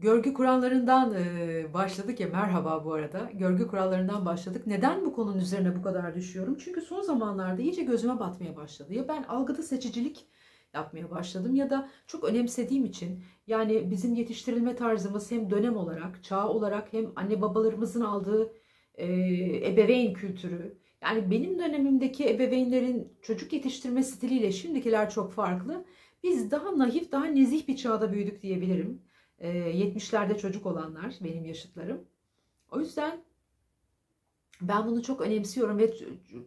Görgü kurallarından başladık ya merhaba bu arada. Görgü kurallarından başladık. Neden bu konunun üzerine bu kadar düşüyorum? Çünkü son zamanlarda iyice gözüme batmaya başladı. Ya ben algıda seçicilik yapmaya başladım ya da çok önemsediğim için yani bizim yetiştirilme tarzımız hem dönem olarak, çağ olarak hem anne babalarımızın aldığı ebeveyn kültürü yani benim dönemimdeki ebeveynlerin çocuk yetiştirme stiliyle şimdikiler çok farklı. Biz daha naif, daha nezih bir çağda büyüdük diyebilirim. 70'lerde ee, çocuk olanlar benim yaşıtlarım. O yüzden ben bunu çok önemsiyorum ve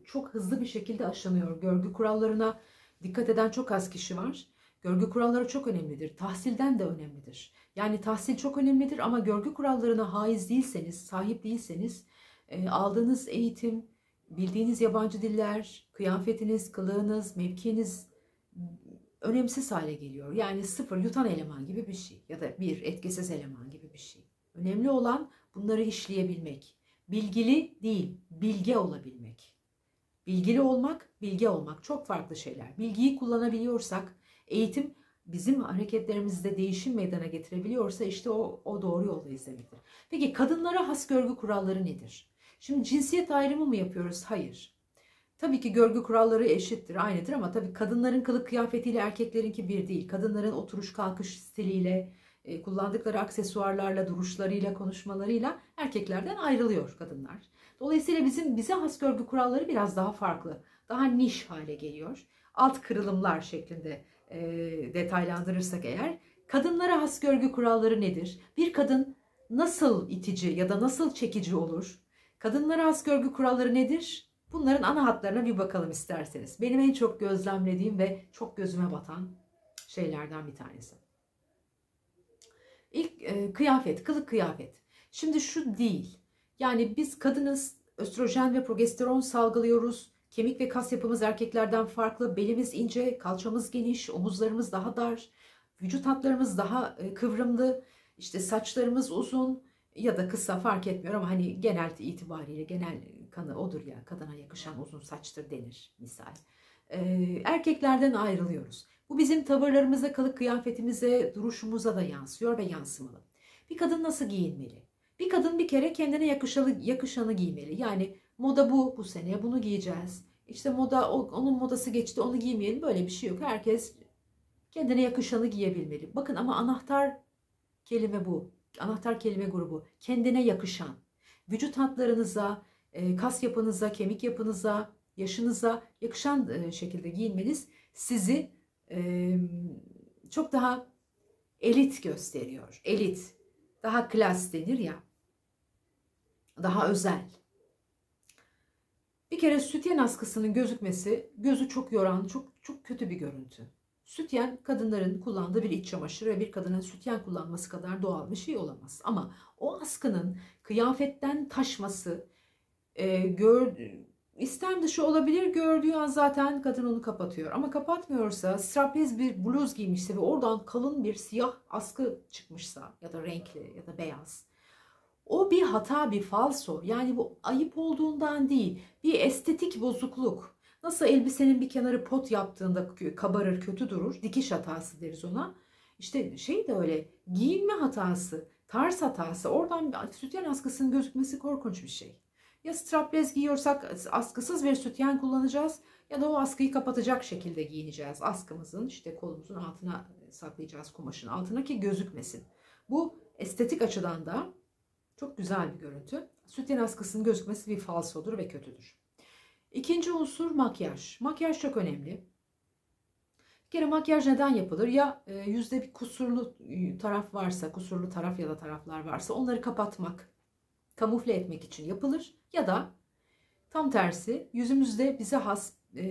çok hızlı bir şekilde aşınıyor. Görgü kurallarına dikkat eden çok az kişi var. Görgü kuralları çok önemlidir. Tahsilden de önemlidir. Yani tahsil çok önemlidir ama görgü kurallarına haiz değilseniz, sahip değilseniz e, aldığınız eğitim, bildiğiniz yabancı diller, kıyafetiniz, kılığınız, mevkiniz önemsiz hale geliyor. Yani sıfır yutan eleman gibi bir şey ya da bir etkisiz eleman gibi bir şey. Önemli olan bunları işleyebilmek. Bilgili değil, bilge olabilmek. Bilgili olmak, bilge olmak çok farklı şeyler. Bilgiyi kullanabiliyorsak, eğitim bizim hareketlerimizde değişim meydana getirebiliyorsa işte o, o doğru yoldayız demektir. Peki kadınlara has görgü kuralları nedir? Şimdi cinsiyet ayrımı mı yapıyoruz? Hayır. Tabii ki görgü kuralları eşittir, aynıdır ama tabii kadınların kılık kıyafetiyle erkeklerinki bir değil. Kadınların oturuş kalkış stiliyle, e, kullandıkları aksesuarlarla, duruşlarıyla, konuşmalarıyla erkeklerden ayrılıyor kadınlar. Dolayısıyla bizim bize has görgü kuralları biraz daha farklı, daha niş hale geliyor. Alt kırılımlar şeklinde e, detaylandırırsak eğer, kadınlara has görgü kuralları nedir? Bir kadın nasıl itici ya da nasıl çekici olur? Kadınlara has görgü kuralları nedir? Bunların ana hatlarına bir bakalım isterseniz. Benim en çok gözlemlediğim ve çok gözüme batan şeylerden bir tanesi. İlk e, kıyafet, kılık kıyafet. Şimdi şu değil. Yani biz kadınız, östrojen ve progesteron salgılıyoruz. Kemik ve kas yapımız erkeklerden farklı. Belimiz ince, kalçamız geniş, omuzlarımız daha dar. Vücut hatlarımız daha e, kıvrımlı. İşte saçlarımız uzun ya da kısa fark etmiyor ama hani genel itibariyle genel kanı odur ya kadına yakışan uzun saçtır denir misal. Ee, erkeklerden ayrılıyoruz. Bu bizim tavırlarımıza, kılık kıyafetimize, duruşumuza da yansıyor ve yansımalı. Bir kadın nasıl giyinmeli? Bir kadın bir kere kendine yakışanı, yakışanı giymeli. Yani moda bu, bu sene bunu giyeceğiz. İşte moda, onun modası geçti onu giymeyelim. Böyle bir şey yok. Herkes kendine yakışanı giyebilmeli. Bakın ama anahtar kelime bu. Anahtar kelime grubu. Kendine yakışan. Vücut hatlarınıza, kas yapınıza, kemik yapınıza, yaşınıza yakışan e, şekilde giyinmeniz sizi e, çok daha elit gösteriyor. Elit, daha klas denir ya, daha özel. Bir kere sütyen askısının gözükmesi gözü çok yoran, çok çok kötü bir görüntü. Sütyen kadınların kullandığı bir iç çamaşırı ve bir kadının sütyen kullanması kadar doğal bir şey olamaz. Ama o askının kıyafetten taşması, e, gör, istem dışı olabilir gördüğü an zaten kadın onu kapatıyor. Ama kapatmıyorsa straplez bir bluz giymişse ve oradan kalın bir siyah askı çıkmışsa ya da renkli ya da beyaz. O bir hata, bir falso. Yani bu ayıp olduğundan değil, bir estetik bozukluk. Nasıl elbisenin bir kenarı pot yaptığında kabarır, kötü durur. Dikiş hatası deriz ona. İşte şey de öyle giyinme hatası, tarz hatası. Oradan sütyen askısının gözükmesi korkunç bir şey. Ya strapless giyiyorsak askısız bir sütyen kullanacağız ya da o askıyı kapatacak şekilde giyineceğiz. Askımızın işte kolumuzun altına saklayacağız kumaşın altına ki gözükmesin. Bu estetik açıdan da çok güzel bir görüntü. Sütyen askısının gözükmesi bir falsodur ve kötüdür. İkinci unsur makyaj. Makyaj çok önemli. Bir kere makyaj neden yapılır? Ya e, yüzde bir kusurlu taraf varsa, kusurlu taraf ya da taraflar varsa onları kapatmak, kamufle etmek için yapılır. Ya da tam tersi yüzümüzde bize has e,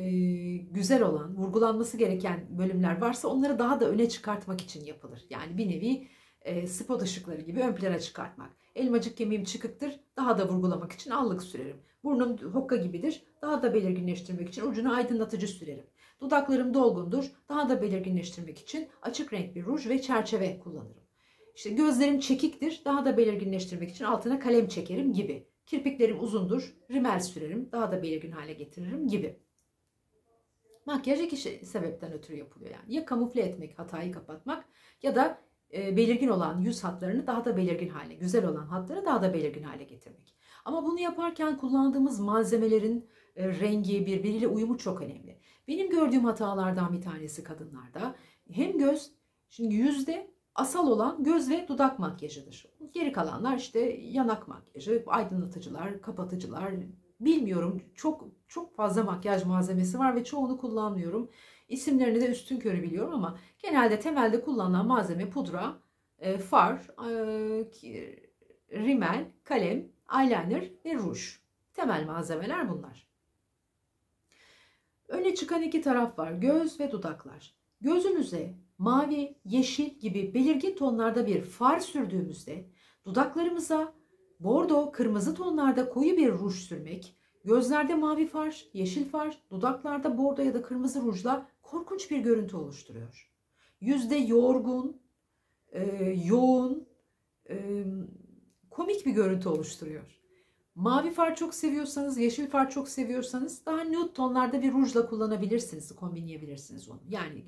güzel olan, vurgulanması gereken bölümler varsa onları daha da öne çıkartmak için yapılır. Yani bir nevi e, spot ışıkları gibi ön plana çıkartmak. Elmacık kemiğim çıkıktır, daha da vurgulamak için allık sürerim. Burnum hokka gibidir, daha da belirginleştirmek için ucuna aydınlatıcı sürerim. Dudaklarım dolgundur, daha da belirginleştirmek için açık renk bir ruj ve çerçeve kullanırım. İşte gözlerim çekiktir, daha da belirginleştirmek için altına kalem çekerim gibi. Kirpiklerim uzundur, rimel sürerim, daha da belirgin hale getiririm gibi. Makyaj iki şey, sebepten ötürü yapılıyor yani. Ya kamufle etmek, hatayı kapatmak ya da e, belirgin olan yüz hatlarını daha da belirgin hale, güzel olan hatları daha da belirgin hale getirmek. Ama bunu yaparken kullandığımız malzemelerin e, rengi, birbiriyle uyumu çok önemli. Benim gördüğüm hatalardan bir tanesi kadınlarda hem göz, şimdi yüzde asal olan göz ve dudak makyajıdır. Geri kalanlar işte yanak makyajı, aydınlatıcılar, kapatıcılar, bilmiyorum. Çok çok fazla makyaj malzemesi var ve çoğunu kullanmıyorum. İsimlerini de üstün körü biliyorum ama genelde temelde kullanılan malzeme pudra, e, far, e, rimel, kalem, eyeliner ve ruj. Temel malzemeler bunlar. Öne çıkan iki taraf var. Göz ve dudaklar. Gözümüze mavi, yeşil gibi belirgin tonlarda bir far sürdüğümüzde dudaklarımıza bordo, kırmızı tonlarda koyu bir ruj sürmek, gözlerde mavi far, yeşil far, dudaklarda bordo ya da kırmızı rujla korkunç bir görüntü oluşturuyor. Yüzde yorgun, e, yoğun, e, komik bir görüntü oluşturuyor. Mavi far çok seviyorsanız, yeşil far çok seviyorsanız daha nude tonlarda bir rujla kullanabilirsiniz, kombinleyebilirsiniz onu. Yani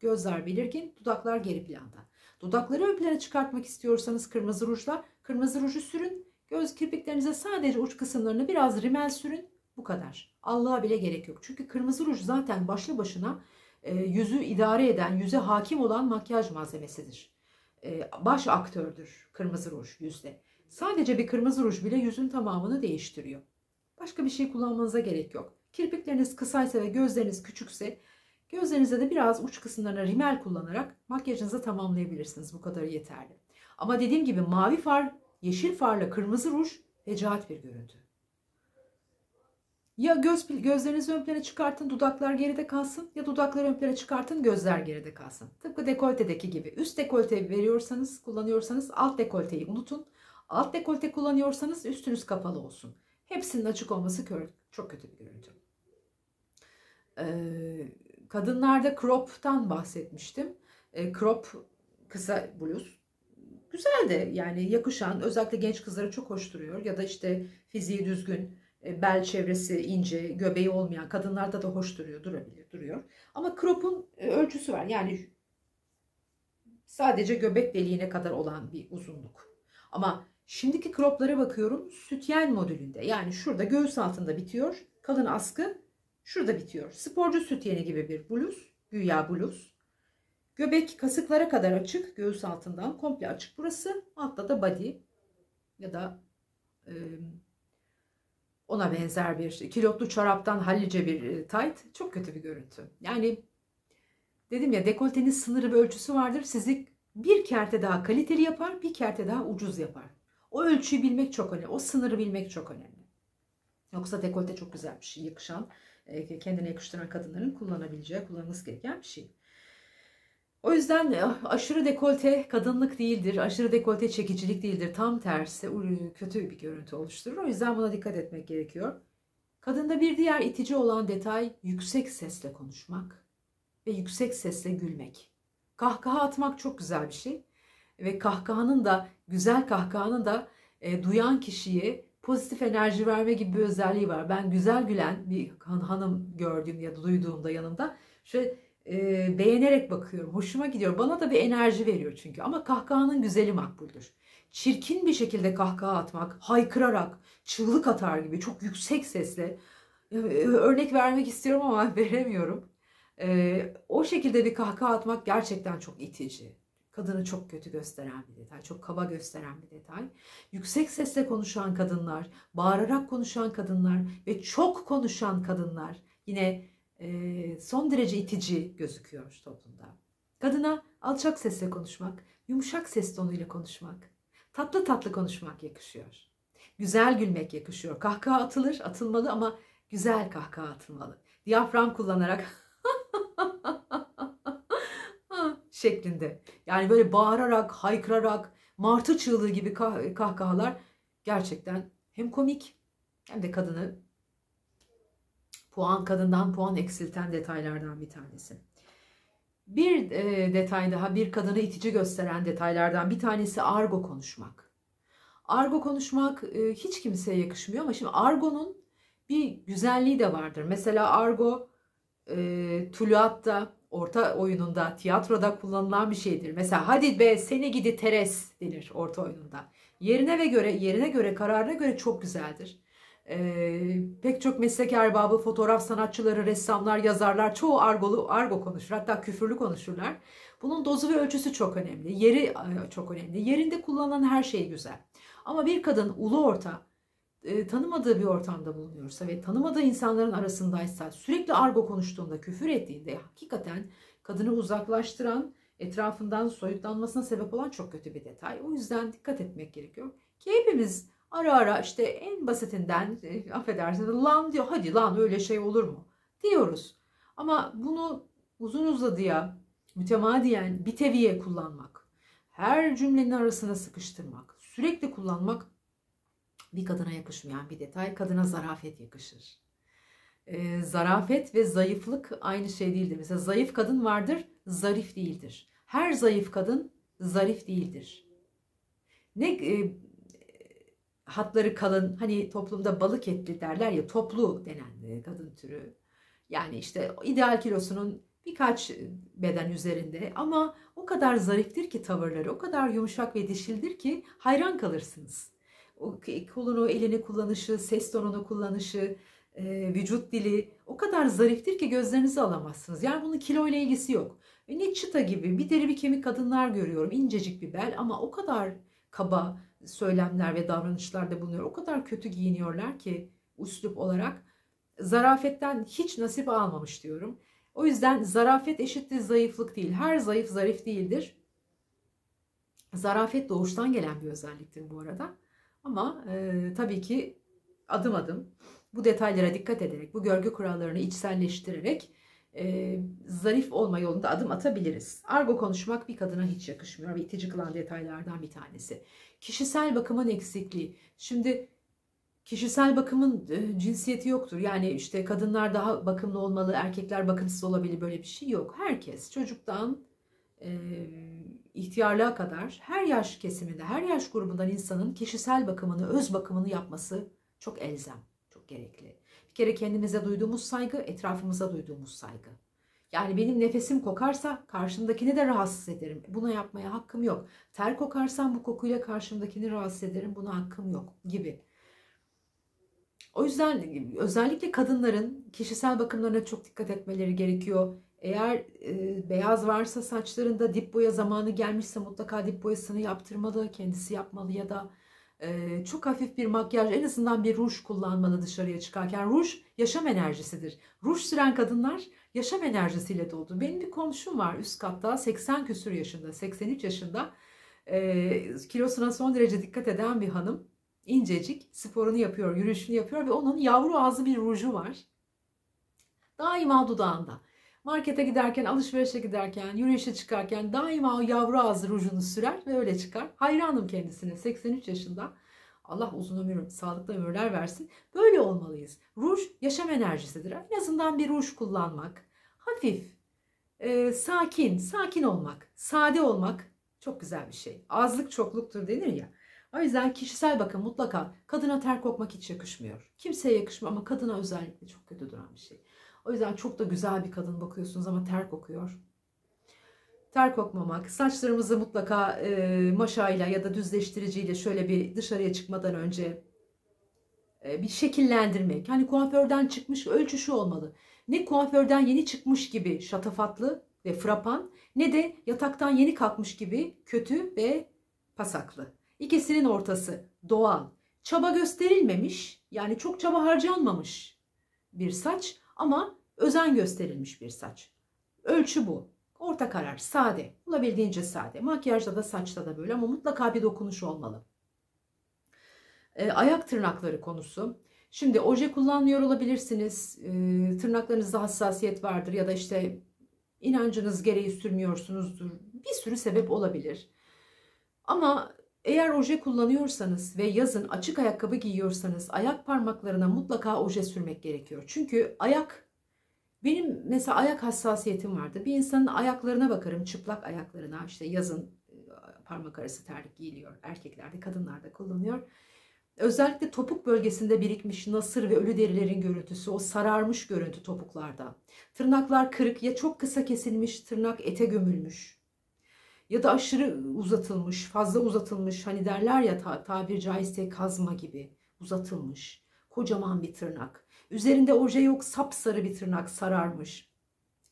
gözler belirgin, dudaklar geri planda. Dudakları ön plana çıkartmak istiyorsanız kırmızı rujla kırmızı ruju sürün. Göz kirpiklerinize sadece uç kısımlarını biraz rimel sürün. Bu kadar. Allah'a bile gerek yok. Çünkü kırmızı ruj zaten başlı başına e, yüzü idare eden, yüze hakim olan makyaj malzemesidir. E, baş aktördür kırmızı ruj yüzde. Sadece bir kırmızı ruj bile yüzün tamamını değiştiriyor. Başka bir şey kullanmanıza gerek yok. Kirpikleriniz kısaysa ve gözleriniz küçükse gözlerinize de biraz uç kısımlarına rimel kullanarak makyajınızı tamamlayabilirsiniz. Bu kadar yeterli. Ama dediğim gibi mavi far, yeşil farla kırmızı ruj fecaat bir görüntü. Ya göz gözlerinizi ön plana çıkartın, dudaklar geride kalsın ya dudakları ön plana çıkartın, gözler geride kalsın. Tıpkı dekoltedeki gibi. Üst dekolte veriyorsanız, kullanıyorsanız alt dekolteyi unutun. Alt dekolte kullanıyorsanız üstünüz kapalı olsun. Hepsinin açık olması çok kötü bir görüntü. Ee, kadınlarda crop'tan bahsetmiştim. Ee, crop kısa bluz. Güzel de yani yakışan özellikle genç kızlara çok hoş duruyor. Ya da işte fiziği düzgün, e, bel çevresi ince, göbeği olmayan kadınlarda da hoş duruyor, durabilir, duruyor. Ama crop'un e, ölçüsü var. Yani sadece göbek deliğine kadar olan bir uzunluk. Ama Şimdiki croplara bakıyorum sütyen modülünde. Yani şurada göğüs altında bitiyor. Kalın askı şurada bitiyor. Sporcu sütyeni gibi bir bluz. Güya bluz. Göbek kasıklara kadar açık. Göğüs altından komple açık burası. Altta da body ya da e, ona benzer bir kilotlu çoraptan hallice bir tight. Çok kötü bir görüntü. Yani dedim ya dekoltenin sınırı bir ölçüsü vardır. Sizi bir kerte daha kaliteli yapar, bir kerte daha ucuz yapar. O ölçüyü bilmek çok önemli. O sınırı bilmek çok önemli. Yoksa dekolte çok güzel bir şey. Yakışan, e, kendine yakıştıran kadınların kullanabileceği, kullanılması gereken bir şey. O yüzden e, aşırı dekolte kadınlık değildir. Aşırı dekolte çekicilik değildir. Tam tersi kötü bir görüntü oluşturur. O yüzden buna dikkat etmek gerekiyor. Kadında bir diğer itici olan detay yüksek sesle konuşmak ve yüksek sesle gülmek. Kahkaha atmak çok güzel bir şey ve kahkahanın da güzel kahkahanın da e, duyan kişiye pozitif enerji verme gibi bir özelliği var. Ben güzel gülen bir hanım gördüğüm ya da duyduğumda yanımda şöyle e, beğenerek bakıyorum. Hoşuma gidiyor. Bana da bir enerji veriyor çünkü. Ama kahkahanın güzeli makbuldür. Çirkin bir şekilde kahkaha atmak, haykırarak, çığlık atar gibi çok yüksek sesle e, örnek vermek istiyorum ama veremiyorum. E, o şekilde bir kahkaha atmak gerçekten çok itici kadını çok kötü gösteren bir detay, çok kaba gösteren bir detay. Yüksek sesle konuşan kadınlar, bağırarak konuşan kadınlar ve çok konuşan kadınlar yine e, son derece itici gözüküyor toplumda. Kadına alçak sesle konuşmak, yumuşak ses tonuyla konuşmak, tatlı tatlı konuşmak yakışıyor. Güzel gülmek yakışıyor. Kahkaha atılır, atılmalı ama güzel kahkaha atılmalı. Diyafram kullanarak şeklinde. Yani böyle bağırarak, haykırarak, martı çığlığı gibi kah kahkahalar gerçekten hem komik hem de kadını puan kadından puan eksilten detaylardan bir tanesi. Bir e, detay daha bir kadını itici gösteren detaylardan bir tanesi argo konuşmak. Argo konuşmak e, hiç kimseye yakışmıyor ama şimdi argonun bir güzelliği de vardır. Mesela argo e, tuluatta orta oyununda, tiyatroda kullanılan bir şeydir. Mesela hadi be seni gidi teres denir orta oyununda. Yerine ve göre, yerine göre, kararına göre çok güzeldir. Ee, pek çok meslek erbabı, fotoğraf sanatçıları, ressamlar, yazarlar çoğu argolu, argo konuşur. Hatta küfürlü konuşurlar. Bunun dozu ve ölçüsü çok önemli. Yeri çok önemli. Yerinde kullanılan her şey güzel. Ama bir kadın ulu orta e, tanımadığı bir ortamda bulunuyorsa ve tanımadığı insanların arasındaysa sürekli argo konuştuğunda, küfür ettiğinde hakikaten kadını uzaklaştıran, etrafından soyutlanmasına sebep olan çok kötü bir detay. O yüzden dikkat etmek gerekiyor. Ki hepimiz ara ara işte en basitinden e, affedersiniz lan diyor hadi lan öyle şey olur mu diyoruz. Ama bunu uzun uzadıya mütemadiyen bir teviye kullanmak, her cümlenin arasına sıkıştırmak, sürekli kullanmak bir kadına yakışmayan bir detay. Kadına zarafet yakışır. Ee, zarafet ve zayıflık aynı şey değildir. Mesela zayıf kadın vardır, zarif değildir. Her zayıf kadın zarif değildir. Ne e, hatları kalın, hani toplumda balık etli derler ya, toplu denen kadın türü. Yani işte ideal kilosunun birkaç beden üzerinde ama o kadar zariftir ki tavırları, o kadar yumuşak ve dişildir ki hayran kalırsınız kolunu, elini kullanışı, ses tonunu kullanışı, e, vücut dili o kadar zariftir ki gözlerinizi alamazsınız. Yani bunun kilo ile ilgisi yok. Ve ne çıta gibi bir deri bir kemik kadınlar görüyorum. incecik bir bel ama o kadar kaba söylemler ve davranışlarda bulunuyor. O kadar kötü giyiniyorlar ki üslup olarak. Zarafetten hiç nasip almamış diyorum. O yüzden zarafet eşittir zayıflık değil. Her zayıf zarif değildir. Zarafet doğuştan gelen bir özelliktir bu arada. Ama e, tabii ki adım adım bu detaylara dikkat ederek, bu görgü kurallarını içselleştirerek e, zarif olma yolunda adım atabiliriz. Argo konuşmak bir kadına hiç yakışmıyor ve itici kılan detaylardan bir tanesi. Kişisel bakımın eksikliği. Şimdi kişisel bakımın e, cinsiyeti yoktur. Yani işte kadınlar daha bakımlı olmalı, erkekler bakımsız olabilir böyle bir şey yok. Herkes çocuktan e, ihtiyarlığa kadar her yaş kesiminde, her yaş grubundan insanın kişisel bakımını, öz bakımını yapması çok elzem, çok gerekli. Bir kere kendimize duyduğumuz saygı, etrafımıza duyduğumuz saygı. Yani benim nefesim kokarsa karşımdakini de rahatsız ederim. Buna yapmaya hakkım yok. Ter kokarsam bu kokuyla karşımdakini rahatsız ederim. Buna hakkım yok gibi. O yüzden özellikle kadınların kişisel bakımlarına çok dikkat etmeleri gerekiyor. Eğer e, beyaz varsa saçlarında dip boya zamanı gelmişse mutlaka dip boyasını yaptırmalı, kendisi yapmalı ya da e, çok hafif bir makyaj en azından bir ruj kullanmalı dışarıya çıkarken. Ruj yaşam enerjisidir. Ruj süren kadınlar yaşam enerjisiyle doldu. Benim bir komşum var üst katta 80 küsur yaşında, 83 yaşında. E, kilosuna son derece dikkat eden bir hanım. incecik sporunu yapıyor, yürüyüşünü yapıyor ve onun yavru ağzı bir ruju var. Daima dudağında. Markete giderken, alışverişe giderken, yürüyüşe çıkarken daima o yavru ağzı rujunu sürer ve öyle çıkar. Hayranım kendisine 83 yaşında. Allah uzun ömür, sağlıklı ömürler versin. Böyle olmalıyız. Ruj yaşam enerjisidir. En azından bir ruj kullanmak. Hafif, e, sakin, sakin olmak, sade olmak çok güzel bir şey. Azlık çokluktur denir ya. O yüzden kişisel bakım mutlaka kadına ter kokmak hiç yakışmıyor. Kimseye yakışmıyor ama kadına özellikle çok kötü duran bir şey. O yüzden çok da güzel bir kadın bakıyorsunuz ama ter kokuyor. Ter kokmamak, saçlarımızı mutlaka e, maşayla ya da düzleştiriciyle şöyle bir dışarıya çıkmadan önce e, bir şekillendirmek. Hani kuaförden çıkmış ölçüşü olmalı. Ne kuaförden yeni çıkmış gibi şatafatlı ve frapan ne de yataktan yeni kalkmış gibi kötü ve pasaklı. İkisinin ortası doğal, çaba gösterilmemiş yani çok çaba harcanmamış bir saç ama özen gösterilmiş bir saç. Ölçü bu. Orta karar, sade. Olabildiğince sade. Makyajda da saçta da böyle ama mutlaka bir dokunuş olmalı. E, ayak tırnakları konusu. Şimdi oje kullanmıyor olabilirsiniz. E, tırnaklarınızda hassasiyet vardır ya da işte inancınız gereği sürmüyorsunuzdur. Bir sürü sebep olabilir. Ama eğer oje kullanıyorsanız ve yazın açık ayakkabı giyiyorsanız ayak parmaklarına mutlaka oje sürmek gerekiyor. Çünkü ayak benim mesela ayak hassasiyetim vardı. Bir insanın ayaklarına bakarım, çıplak ayaklarına. işte yazın e, parmak arası terlik giyiliyor. Erkeklerde, kadınlarda kullanıyor. Özellikle topuk bölgesinde birikmiş nasır ve ölü derilerin görüntüsü, o sararmış görüntü topuklarda. Tırnaklar kırık ya çok kısa kesilmiş, tırnak ete gömülmüş. Ya da aşırı uzatılmış, fazla uzatılmış. Hani derler ya ta, tabir caizse kazma gibi uzatılmış. Kocaman bir tırnak. Üzerinde oje yok, sapsarı bir tırnak sararmış.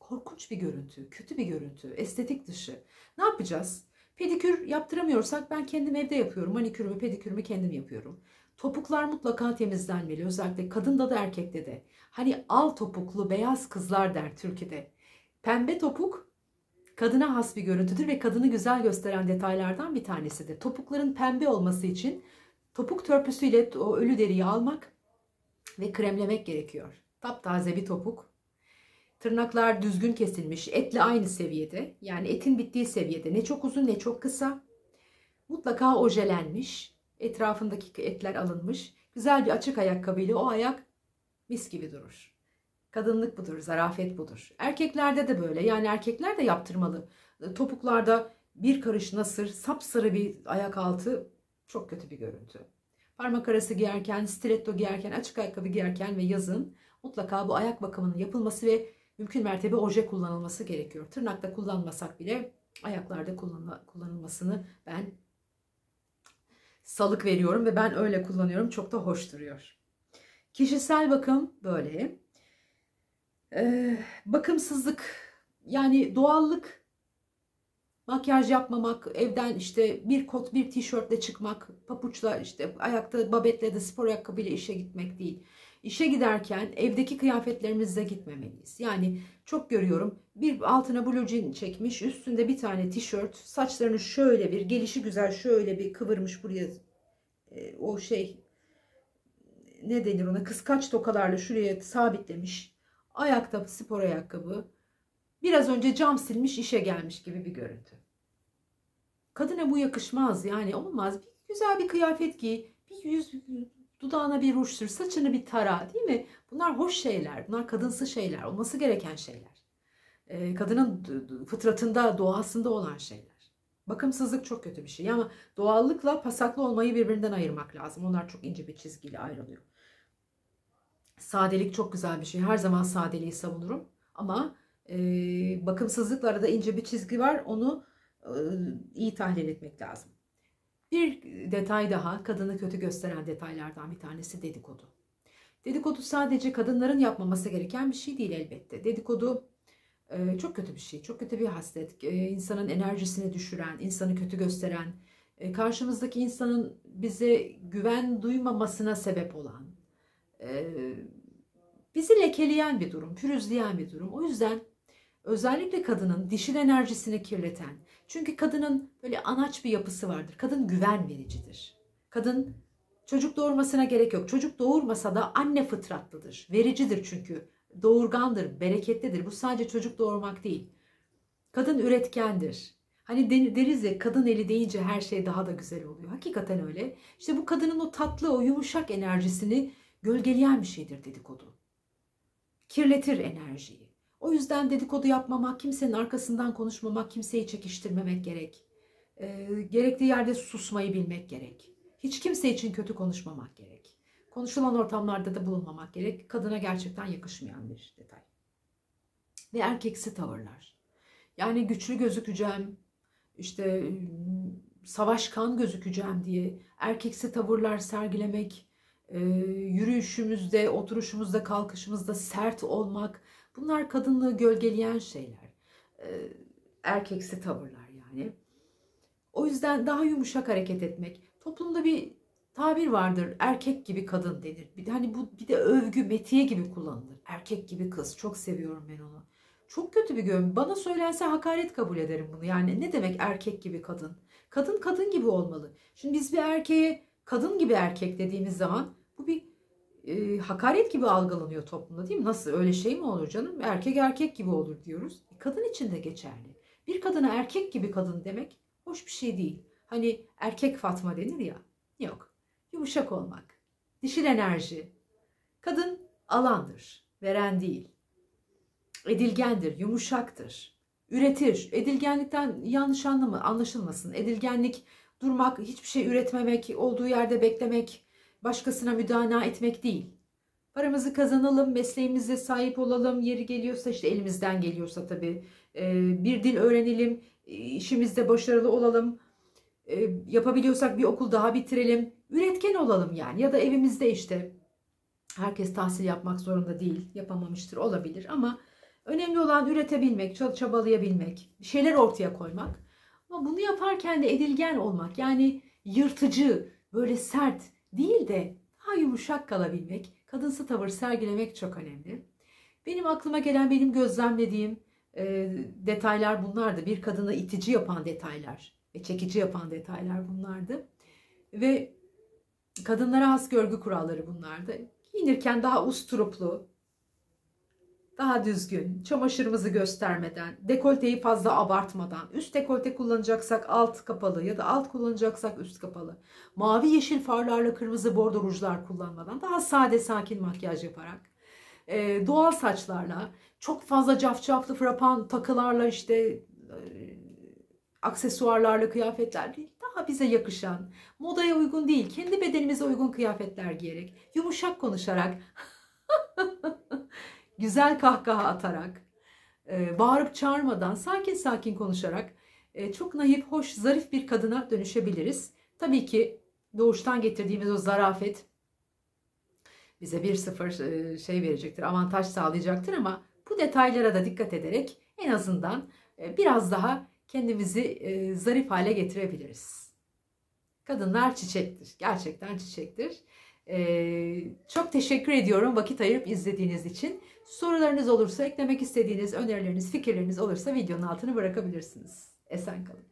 Korkunç bir görüntü, kötü bir görüntü, estetik dışı. Ne yapacağız? Pedikür yaptıramıyorsak ben kendim evde yapıyorum. Manikürümü, pedikürümü kendim yapıyorum. Topuklar mutlaka temizlenmeli. Özellikle kadında da erkekte de. Hani al topuklu beyaz kızlar der Türkiye'de. Pembe topuk kadına has bir görüntüdür ve kadını güzel gösteren detaylardan bir tanesidir. Topukların pembe olması için topuk törpüsüyle o ölü deriyi almak ve kremlemek gerekiyor. Taptaze bir topuk. Tırnaklar düzgün kesilmiş, etle aynı seviyede. Yani etin bittiği seviyede. Ne çok uzun ne çok kısa. Mutlaka ojelenmiş. Etrafındaki etler alınmış. Güzel bir açık ayakkabıyla o ayak mis gibi durur. Kadınlık budur, zarafet budur. Erkeklerde de böyle. Yani erkekler de yaptırmalı. Topuklarda bir karış nasır, sapsarı bir ayak altı çok kötü bir görüntü. Parmak arası giyerken, stiletto giyerken, açık ayakkabı giyerken ve yazın mutlaka bu ayak bakımının yapılması ve mümkün mertebe oje kullanılması gerekiyor. Tırnakta kullanmasak bile ayaklarda kullanılmasını ben salık veriyorum ve ben öyle kullanıyorum. Çok da hoş duruyor. Kişisel bakım böyle. Ee, bakımsızlık yani doğallık makyaj yapmamak, evden işte bir kot bir tişörtle çıkmak, papuçla işte ayakta babetle de spor ayakkabıyla işe gitmek değil. İşe giderken evdeki kıyafetlerimizle gitmemeliyiz. Yani çok görüyorum bir altına blue jean çekmiş üstünde bir tane tişört saçlarını şöyle bir gelişi güzel şöyle bir kıvırmış buraya e, o şey ne denir ona kıskaç tokalarla şuraya sabitlemiş. Ayakta spor ayakkabı biraz önce cam silmiş işe gelmiş gibi bir görüntü. Kadına bu yakışmaz yani olmaz. Bir güzel bir kıyafet giy, bir yüz dudağına bir ruj sür, saçını bir tara değil mi? Bunlar hoş şeyler, bunlar kadınsı şeyler, olması gereken şeyler. Ee, kadının fıtratında, doğasında olan şeyler. Bakımsızlık çok kötü bir şey ama doğallıkla pasaklı olmayı birbirinden ayırmak lazım. Onlar çok ince bir çizgiyle ayrılıyor. Sadelik çok güzel bir şey. Her zaman sadeliği savunurum. Ama e, bakımsızlıkla arada ince bir çizgi var. Onu e, iyi tahlil etmek lazım. Bir detay daha kadını kötü gösteren detaylardan bir tanesi dedikodu. Dedikodu sadece kadınların yapmaması gereken bir şey değil elbette. Dedikodu e, çok kötü bir şey, çok kötü bir haslet. E, insanın enerjisini düşüren, insanı kötü gösteren, e, karşımızdaki insanın bize güven duymamasına sebep olan, bizi lekeleyen bir durum, pürüzleyen bir durum. O yüzden özellikle kadının dişil enerjisini kirleten, çünkü kadının böyle anaç bir yapısı vardır. Kadın güven vericidir. Kadın çocuk doğurmasına gerek yok. Çocuk doğurmasa da anne fıtratlıdır. Vericidir çünkü. Doğurgandır, bereketlidir. Bu sadece çocuk doğurmak değil. Kadın üretkendir. Hani deriz ya kadın eli deyince her şey daha da güzel oluyor. Hakikaten öyle. İşte bu kadının o tatlı, o yumuşak enerjisini gölgeleyen bir şeydir dedikodu. Kirletir enerjiyi. O yüzden dedikodu yapmamak, kimsenin arkasından konuşmamak, kimseyi çekiştirmemek gerek. E, gerektiği yerde susmayı bilmek gerek. Hiç kimse için kötü konuşmamak gerek. Konuşulan ortamlarda da bulunmamak gerek. Kadına gerçekten yakışmayan bir detay. Ve erkeksi tavırlar. Yani güçlü gözükeceğim, işte savaşkan gözükeceğim diye erkeksi tavırlar sergilemek, e, yürüyüşümüzde, oturuşumuzda, kalkışımızda sert olmak, Bunlar kadınlığı gölgeleyen şeyler. Ee, erkeksi tavırlar yani. O yüzden daha yumuşak hareket etmek. Toplumda bir tabir vardır. Erkek gibi kadın denir. Bir de hani bu bir de övgü, metiye gibi kullanılır. Erkek gibi kız. Çok seviyorum ben onu. Çok kötü bir göm. Bana söylense hakaret kabul ederim bunu. Yani ne demek erkek gibi kadın? Kadın kadın gibi olmalı. Şimdi biz bir erkeğe kadın gibi erkek dediğimiz zaman bu bir e, hakaret gibi algılanıyor toplumda değil mi? Nasıl öyle şey mi olur canım? Erkek erkek gibi olur diyoruz. E, kadın için de geçerli. Bir kadına erkek gibi kadın demek hoş bir şey değil. Hani erkek Fatma denir ya. Yok. Yumuşak olmak. Dişil enerji. Kadın alandır. Veren değil. Edilgendir, yumuşaktır. Üretir. Edilgenlikten yanlış anlama, anlaşılmasın. Edilgenlik durmak, hiçbir şey üretmemek, olduğu yerde beklemek, başkasına müdana etmek değil. Paramızı kazanalım, mesleğimize sahip olalım, yeri geliyorsa işte elimizden geliyorsa tabii. E, bir dil öğrenelim, işimizde başarılı olalım. E, yapabiliyorsak bir okul daha bitirelim. Üretken olalım yani ya da evimizde işte herkes tahsil yapmak zorunda değil, yapamamıştır olabilir ama önemli olan üretebilmek, çabalayabilmek, şeyler ortaya koymak. Ama bunu yaparken de edilgen olmak yani yırtıcı, böyle sert değil de daha yumuşak kalabilmek, kadınsı tavır sergilemek çok önemli. Benim aklıma gelen, benim gözlemlediğim e, detaylar bunlardı. Bir kadını itici yapan detaylar ve çekici yapan detaylar bunlardı. Ve kadınlara has görgü kuralları bunlardı. Giyinirken daha usturuplu, daha düzgün, çamaşırımızı göstermeden, dekolteyi fazla abartmadan, üst dekolte kullanacaksak alt kapalı ya da alt kullanacaksak üst kapalı, mavi yeşil farlarla kırmızı bordo rujlar kullanmadan, daha sade sakin makyaj yaparak, e, doğal saçlarla, çok fazla cafcaflı frapan takılarla işte e, aksesuarlarla kıyafetler değil, daha bize yakışan, modaya uygun değil, kendi bedenimize uygun kıyafetler giyerek, yumuşak konuşarak, güzel kahkaha atarak, e, bağırıp çağırmadan, sakin sakin konuşarak e, çok naif, hoş, zarif bir kadına dönüşebiliriz. Tabii ki doğuştan getirdiğimiz o zarafet bize bir sıfır e, şey verecektir, avantaj sağlayacaktır ama bu detaylara da dikkat ederek en azından biraz daha kendimizi zarif hale getirebiliriz. Kadınlar çiçektir. Gerçekten çiçektir. çok teşekkür ediyorum vakit ayırıp izlediğiniz için. Sorularınız olursa, eklemek istediğiniz önerileriniz, fikirleriniz olursa videonun altına bırakabilirsiniz. Esen kalın.